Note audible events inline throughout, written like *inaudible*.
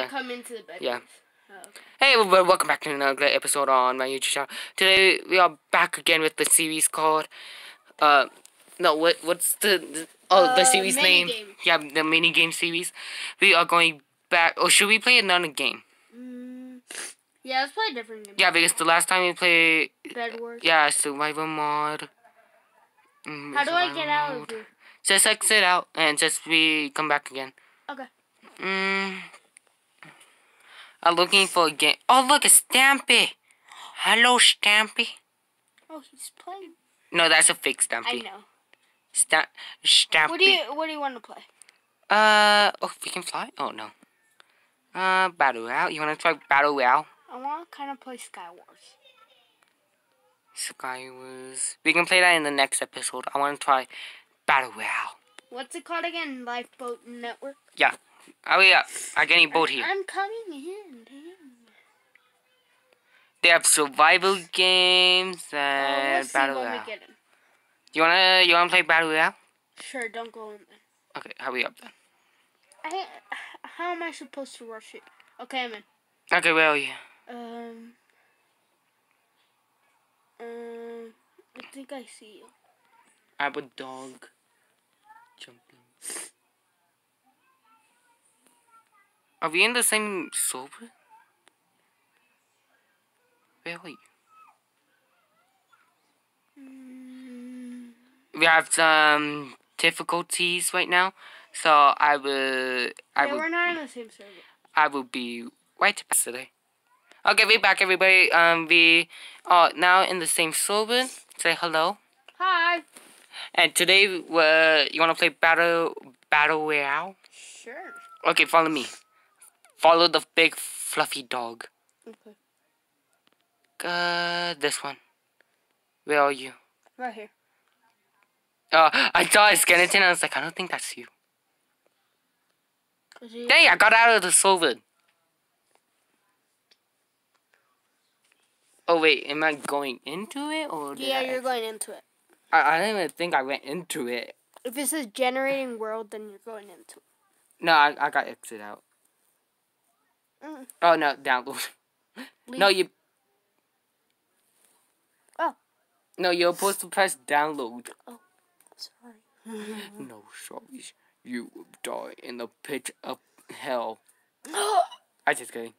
can't come into the bedroom. Yeah. Oh, okay. Hey, everybody, welcome back to another great episode on my YouTube channel. Today we are back again with the series called, uh, no, what what's the, the oh the Uh, series name? minigame. Yeah, the mini game series. We are going back. Or should we play another game? Mm, yeah, let's play a different game. Yeah, because the last time we played, Bed Wars. yeah, survival mod. Mm, How do I get out mode. of here? Just exit out and just we come back again. Okay. Mm. I'm looking for a game. Oh, look, it's Stampy. Hello, Stampy. Oh, he's playing. No, that's a fake Stampy. I know. Stamp, Stampy. What do you What do you want to play? Uh, oh, we can fly? Oh, no. Uh, Battle Royale. You want to try Battle Royale? I want to kind of play Sky Wars. Skywars. We can play that in the next episode. I want to try Battle Royale. What's it called again? Lifeboat Network. Yeah. Hurry up. I get any boat here. I'm coming in. Damn. They have survival games Oh, and let's Battle Royale. we get in. You wanna you wanna play Battle Royale? Sure, don't go in there. Okay, hurry up then. I, how am I supposed to rush it? Okay, I'm in. Okay, where are you? Um. Um. I think I see you. I have a dog jumping. Are we in the same server? Where are you? Mm, We have some difficulties right now, so I will I yeah, will we're not in the same server. I will be right back today. Okay, we back everybody. Um, we are now in the same server. Say hello. Hi. And today, uh, you wanna play battle battle royale? Sure. Okay, follow me. Follow the big fluffy dog. Okay. Uh, this one. Where are you? Right here. Uh, I saw a skeleton. I was like, I don't think that's you. You, Dang, I got out of the server. Oh wait, am I going into it or? Yeah, you're going into it. I, I don't even think I went into it. If it says generating world, then you're going into it. No, I, I got exit out. Mm. Oh no, download. *laughs* no, you. Oh. No, you're supposed to press download. Oh, sorry. *laughs* No, sorry. You will die in the pit of hell. *gasps* I just kidding.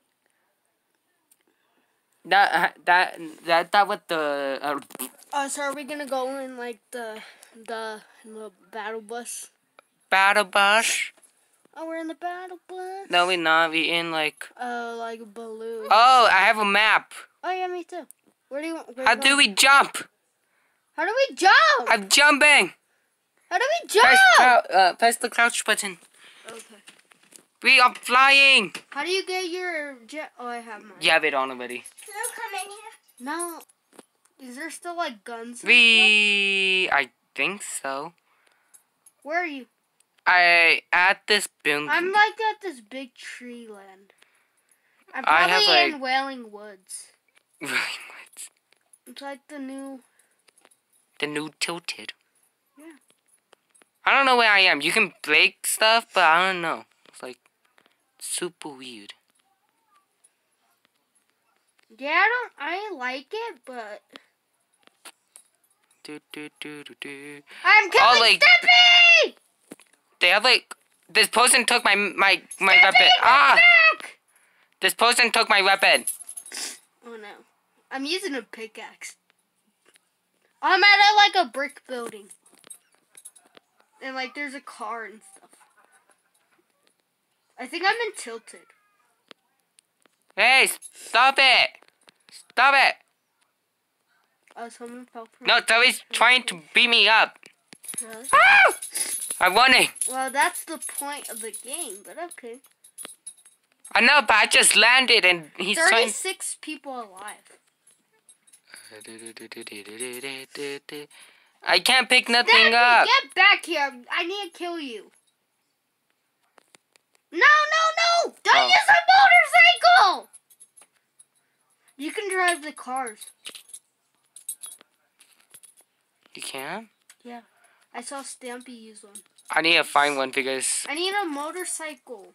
That uh, that that that what the uh, uh, so are we gonna go in like the the the battle bus? battle bus. Oh, we're in the battle bus. No, we not. We in like. Uh, like a balloon. Oh, I have a map. Oh yeah, me too. Where do you? Where How do going? we jump? How do we jump? I'm jumping. How do we jump? Press, uh, press the crouch button. Okay. We are flying. How do you get your jet? Oh, I have mine. You have it on already. No. Is there still like guns? and? We, I think so. Where are you? I at this building. I'm like at this big tree land. I'm probably have, in like- Wailing Woods. *laughs* Really, what? It's like the new. the new tilted. Yeah. I don't know where I am. You can break stuff, but I don't know. It's like super weird. Yeah, I don't. I like it, but Do, do, do, do, do. I'm oh, killing like- Steppy. They have like this person took my my my Steppy, weapon. Ah! back! This person took my weapon. Oh no! I'm using a pickaxe. I'm at a, like a brick building, and like there's a car and stuff. I think I'm in tilted. Hey, stop it! Stop it! Oh, someone fell from. No, somebody's trying to beat me up. Really? Ah! I'm running. Well, that's the point of the game, but okay. I know, but I just landed and he's trying. 36 people alive. I can't pick nothing up. get back here. I need to kill you. No, no, no! Don't Oh. use a motorcycle! You can drive the cars. You can? Yeah. I saw Stampy use one. I need to find one because I need a motorcycle.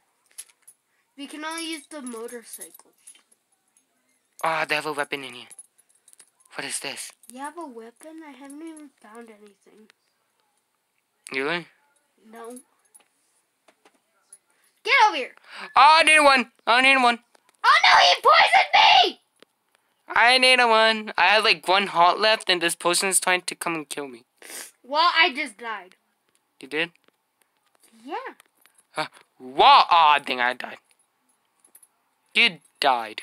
We can only use the motorcycle. Ah, they have a weapon in here. What is this? You have a weapon? I haven't even found anything. Really? No. Get over here! Oh, I need one. I need one. Oh no, he poisoned me! I need a one. I have like one heart left, and this person is trying to come and kill me. Well, I just died. You did? What? Oh, I think I died. You died.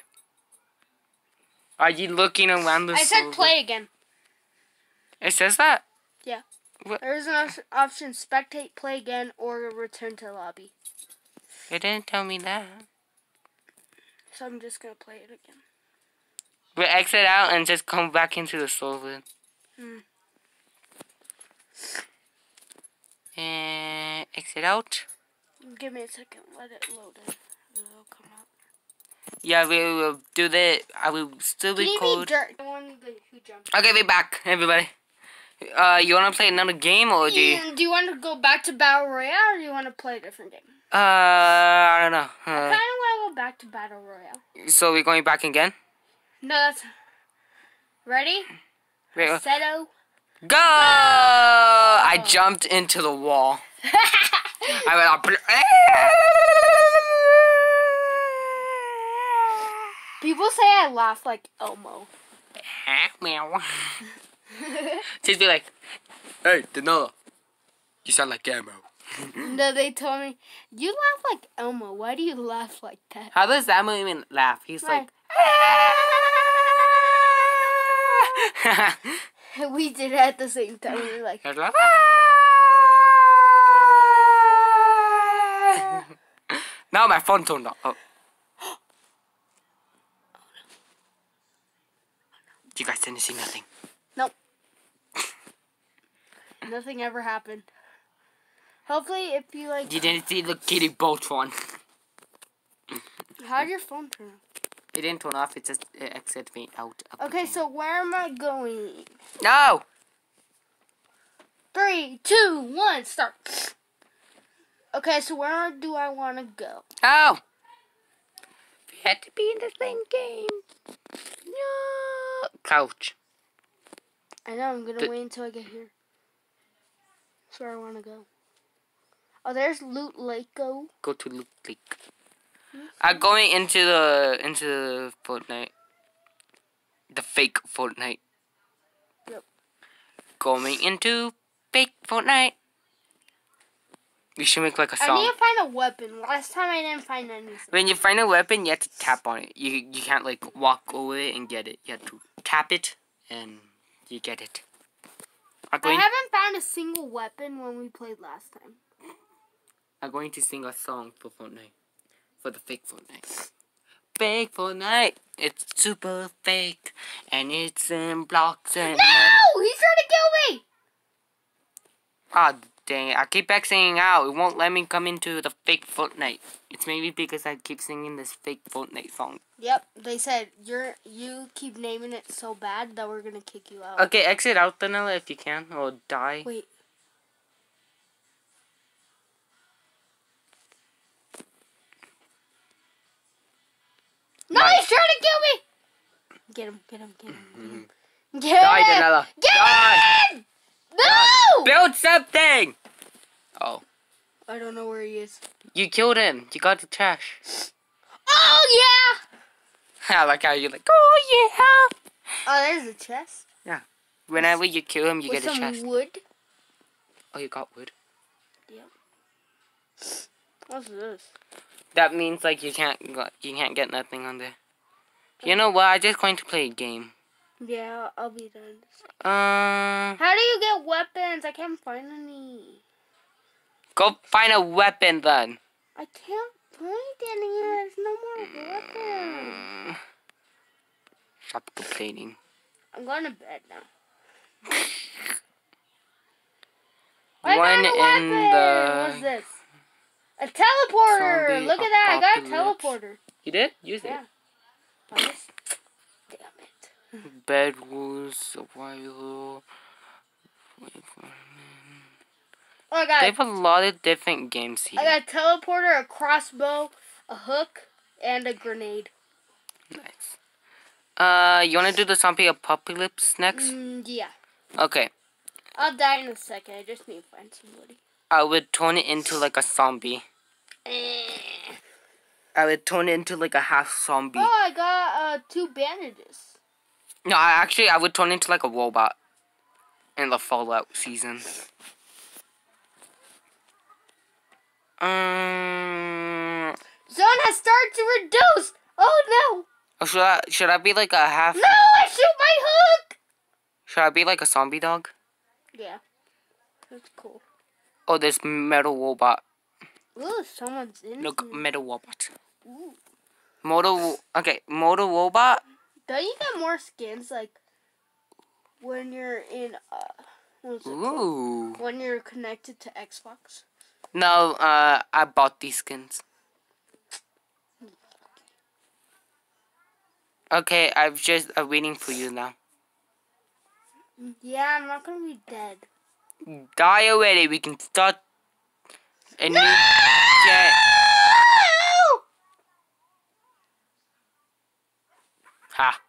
Are you looking around the I said play again. It says that? Yeah. There's an op- option spectate, play again, or return to lobby. It didn't tell me that. So I'm just gonna play it again. We exit out and just come back into the server. Hmm. And exit out. Give me a second. Let it load in. It'll come out. Yeah, we will do that. I will still be record. dirt? The one who jumped. Okay, we're back, everybody. Uh, you wanna play another game or do you? Do you want to go back to Battle Royale or do you want to play a different game? Uh, I don't know. I Uh, kind of want to go back to Battle Royale. so we're going back again. No, that's. Ready? Wait, uh, go! I jumped into the wall. *laughs* I went up. People say I laugh like Elmo. Meow. *laughs* Just be like, hey, Danella, you sound like Elmo. *laughs* no, they told me, you laugh like Elmo. Why do you laugh like that? How does Elmo even laugh? He's like, ah. *laughs* we did it at the same time. We were like, He's like, now my phone turned off. Oh. You guys didn't see nothing. Nope. nothing ever happened. Hopefully, if you like, You didn't see the kitty boat one. how'd your phone turn off? It didn't turn off. It just it exited me out. Of Okay, so where am I going? no. Three, two, one, start. Okay, so where do I want to go? Oh. We had to be in the same game. No. Couch. I know, I'm gonna wait until I get here. That's where I want to go. Oh, there's Loot Lake Go. Go to Loot Lake. Hmm? I'm going into the into the Fortnite. The fake Fortnite. Yep. Going into fake Fortnite. We should make like a song. need to find a weapon. Last time I didn't find anything. When you find a weapon, you have to tap on it. You you can't like walk over it and get it. You have to tap it and you get it. I'm I haven't found a single weapon when we played last time. I'm going to sing a song for Fortnite. For the fake Fortnite. Fake Fortnite. It's super fake. And it's in blocks and... No! He's trying to kill me! Ah, dang it. I keep exiting out. It won't let me come into the fake Fortnite. It's maybe because I keep singing this fake Fortnite song. Yep, they said you're you keep naming it so bad that we're gonna kick you out. Okay, exit out, Danella, if you can. Or die. Wait. No, Nice. he's trying to kill me! Get him, get him, get him, get him. Get *laughs* Die, him! Danella. Get Die. him! No! Build something! Oh. I don't know where he is. You killed him. You got the trash. Oh yeah! *laughs* I like how you're like, oh yeah. Oh, there's a chest Yeah. Whenever you kill him, you with get a chest. some chest. wood. Oh, you got wood. Yeah. What's this? That means like you can't you can't get nothing on there. You know what? I'm just going to play a game. Yeah, I'll be done. Uh, How do you get weapons? I can't find any. go find a weapon then. I can't find any. There's no more weapons. Mm. Stop complaining. I'm going to bed now. *laughs* I One a in weapon. the- What's this? A teleporter. Zombie Look at that. I got a teleporter. You did? Use Yeah. it. Bed rules, survival. Wait for a minute. Oh, They have a lot of different games here. I got a teleporter, a crossbow, a hook, and a grenade. Nice. Uh, you wanna do the zombie apocalypse next? Mm, yeah. Okay. I'll die in a second. I just need to find somebody. I would turn it into like a zombie. Eh. I would turn it into like a half zombie. Oh, I got uh two bandages. No, I actually I would turn into like a robot in the Fallout season. Um, Zone has started to reduce. Oh no! oh, should I should I be like a half? No, I shoot my hook. Should I be like a zombie dog? Yeah, that's cool. Oh, there's metal robot. Ooh, someone's in. Look, metal robot. Ooh. Motor. Okay, motor robot. Don't you get more skins like when you're in uh what's it called? Ooh. when you're connected to Xbox? No, uh, I bought these skins. Okay, I'm just uh, waiting for you now. Yeah, I'm not gonna be dead. Die already. We can start a new No! Ha.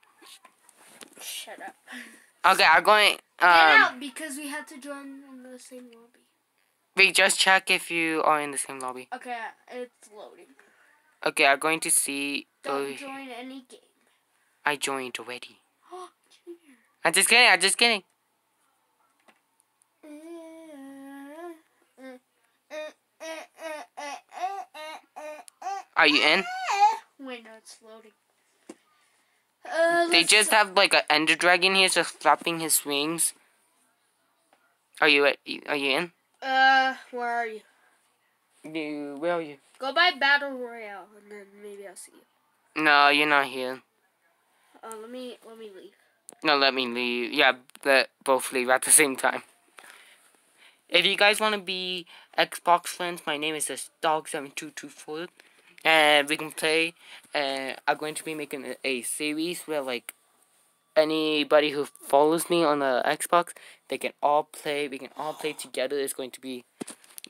Shut up. Okay, I'm going. Get Um, out because we had to join in the same lobby. we just check if you are in the same lobby. Okay, it's loading. Okay, I'm going to see. Don't join any game. I joined already. *gasps* Oh, I'm just kidding. I'm just kidding. Are you in? Wait, no, it's loading. Uh, They just have like an ender dragon here, just flapping his wings. Are you? Are you in? Uh, where are you? You, where are you? Go by Battle Royale, and then maybe I'll see you. No, you're not here. Uh, let me let me leave. No, let me leave. Yeah, let both leave at the same time. If you guys want to be Xbox friends, my name is Dog7224. And we can play. Uh, I'm going to be making a, a series where, like, anybody who follows me on the Xbox, they can all play. We can all play together. It's going to be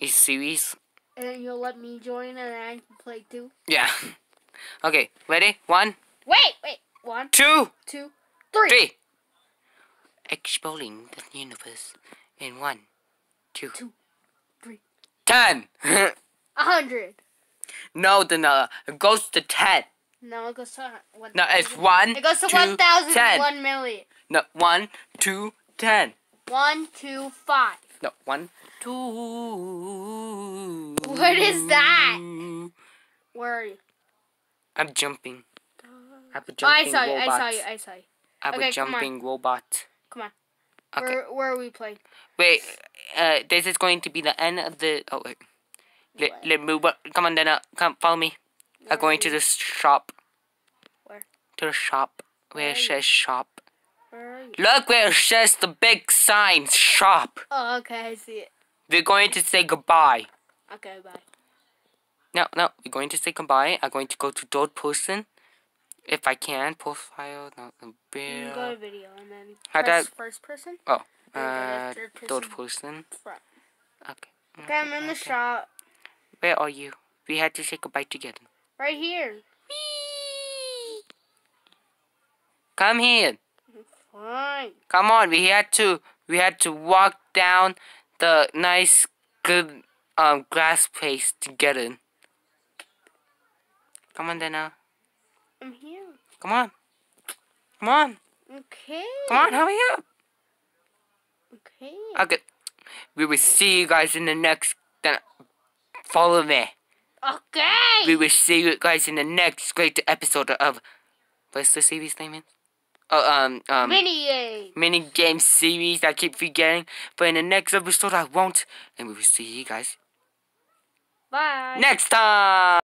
a series. And then you'll let me join, and I can play too. Yeah. *laughs* okay, ready? One, Wait, wait. One, two, two, three. three. Exploring the universe in one, two, Two, three. ten. *laughs* A hundred. No, then uh, it goes to ten. No, it goes to one. No, it's one. It goes to two, one thousand ten. one million. No, one, two, ten. One, two, five. No, one, two. What is that? Where are you? I'm jumping. I'm a Oh, I jumping saw you. I saw you. I saw you. I'm Okay, a come jumping robot. Come on. Okay. Where Where are we playing? Wait, uh, this is going to be the end of the. Oh wait. Let, move. up. Come on, then. Uh, come follow me. Where I'm going to the shop. Where? To the shop where Where it says shop. Where? Look where it says the big sign shop. Oh, okay. I see it. We're going to say goodbye. Okay, bye. No, no, we're going to say goodbye. I'm going to go to third person. If I can, profile, no, the You can go to video and then How press that- first person. Oh, uh, third person. Front. Okay. Okay, I'm in the shop. Where are you? We had to say goodbye together. Right here. Come here. Fine. Come on. We had to. We had to walk down the nice, good um glass place together. Come on, Dana. I'm here. Come on. Come on. Okay. Come on. Hurry up. Okay. Okay. We will see you guys in the next. Follow me. Okay. We will see you guys in the next great episode of. What's the series name? Is? Oh, um, um, Mini game. mini game series. I keep forgetting, but in the next episode I won't, and we will see you guys Bye. next time.